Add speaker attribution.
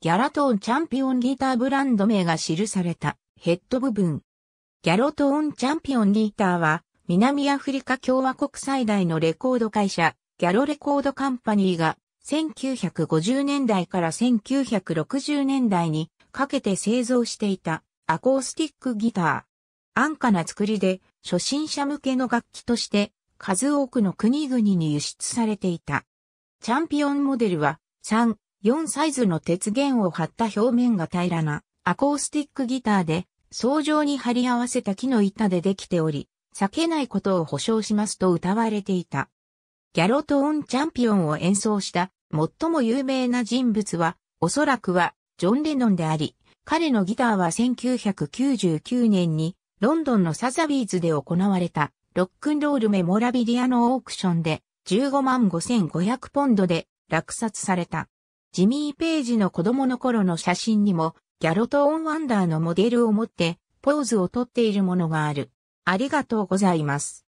Speaker 1: ギャラトーンチャンピオンギターブランド名が記されたヘッド部分。ギャロトーンチャンピオンギターは南アフリカ共和国最大のレコード会社ギャロレコードカンパニーが1950年代から1960年代にかけて製造していたアコースティックギター。安価な作りで初心者向けの楽器として数多くの国々に輸出されていた。チャンピオンモデルは3、4サイズの鉄弦を張った表面が平らなアコースティックギターで層状に貼り合わせた木の板でできており、避けないことを保証しますと歌われていた。ギャロトーンチャンピオンを演奏した最も有名な人物は、おそらくはジョン・レノンであり、彼のギターは1999年にロンドンのサザビーズで行われたロックンロールメモラビリアのオークションで15万5500ポンドで落札された。ジミー・ページの子供の頃の写真にもギャロトオン・ワンダーのモデルを持ってポーズをとっているものがある。ありがとうございます。